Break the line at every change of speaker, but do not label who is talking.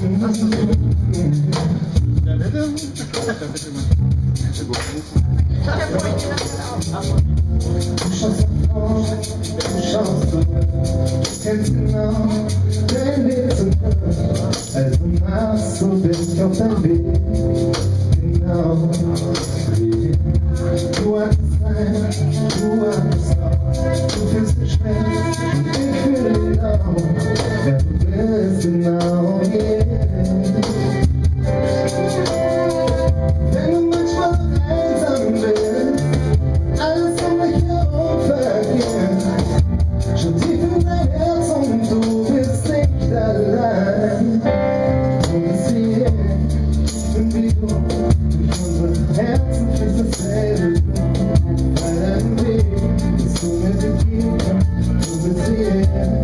tonight. yeah.